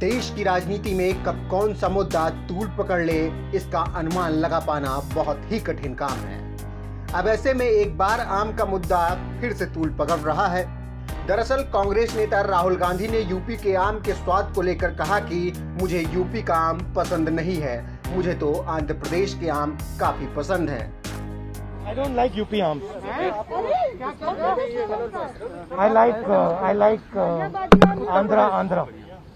देश की राजनीति में कब कौन सा मुद्दा तूल पकड़ ले इसका अनुमान लगा पाना बहुत ही कठिन काम है। अब ऐसे में एक बार आम का मुद्दा फिर से तूल पकड़ रहा है। दरअसल कांग्रेस नेता राहुल गांधी ने यूपी के आम के स्वाद को लेकर कहा कि मुझे यूपी का आम पसंद नहीं है मुझे तो आंध्र प्रदेश के आम काफ़ी पसंद है। I don't like UP arms. I like uh, I like uh, Andhra Andhra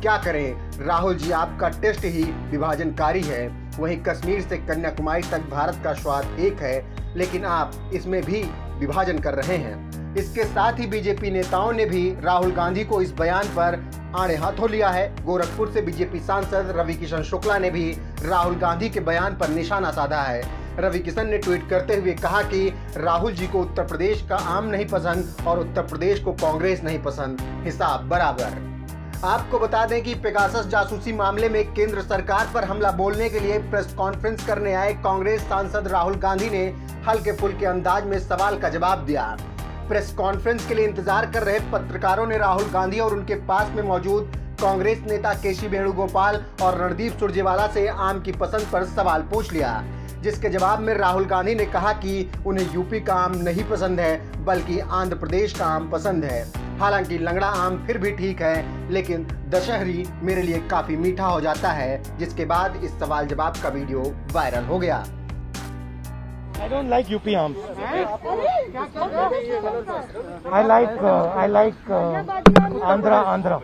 क्या करें? राहुल जी, आपका टेस्ट ही विभाजनकारी है। वहीं कश्मीर से कन्याकुमारी तक भारत का स्वाद एक है, लेकिन आप इसमें भी विभाजन कर रहे हैं। इसके साथ ही बीजेपी नेताओं ने भी राहुल गांधी को इस बयान पर आड़े हाथों लिया है। गोरखपुर से बीजेपी सांसद रवि किशन शुक्ला ने भी राहुल गांधी के बयान पर निशाना साधा है। रवि किशन ने ट्वीट करते हुए कहा कि राहुल जी को उत्तर प्रदेश का आम नहीं पसंद और उत्तर प्रदेश को कांग्रेस नहीं पसंद। हिसाब बराबर। आपको बता दें कि पेगासस जासूसी मामले में केंद्र सरकार पर हमला बोलने के लिए प्रेस कॉन्फ्रेंस करने आए कांग्रेस सांसद राहुल गांधी ने हल्के फुल्के अंदाज में सवाल का जवाब दिया। प्रेस कॉन्फ्रेंस के लिए इंतज़ार कर रहे पत्रकारों ने राहुल गांधी और उनके पास में मौजूद कांग्रेस नेता केसी वेणुगोपाल और रणदीप सुरजेवाला से आम की पसंद पर सवाल पूछ लिया, जिसके जवाब में राहुल गांधी ने कहा कि उन्हें यूपी का आम नहीं पसंद है, बल्कि आंध्र प्रदेश का आम पसंद है। हालाँकि लंगड़ा आम फिर भी ठीक है लेकिन दशहरी मेरे लिए काफ़ी मीठा हो जाता है जिसके बाद इस सवाल जवाब का वीडियो वायरल हो गया। आई don't like UP आम। I like I like Andhra I like uh, I like uh, Andhra Andhra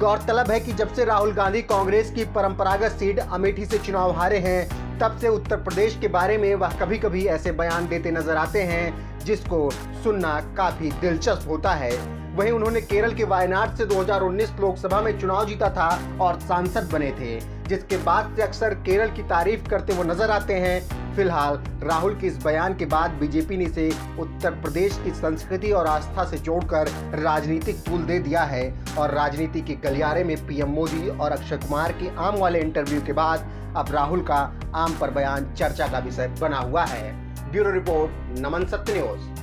गौरतलब है की जब से राहुल गांधी कांग्रेस की परंपरागत सीट अमेठी ऐसी चुनाव हारे हैं तब से उत्तर प्रदेश के बारे में वह कभी कभी ऐसे बयान देते नज़र आते हैं, जिसको सुनना काफ़ी दिलचस्प होता है। वहीं उन्होंने केरल के वायनाड से 2019 लोकसभा में चुनाव जीता था और सांसद बने थे, जिसके बाद से अक्सर केरल की तारीफ़ करते वो नज़र आते हैं। फ़िलहाल, राहुल के इस बयान के बाद बीजेपी ने इसे उत्तर प्रदेश की संस्कृति और आस्था से जोड़कर राजनीतिक टूल दे दिया है और राजनीति के गलियारे में पीएम मोदी और अक्षय कुमार के आम वाले इंटरव्यू के बाद अब राहुल का आम पर बयान चर्चा का विषय बना हुआ है। ब्यूरो रिपोर्ट नमन सत्य न्यूज़।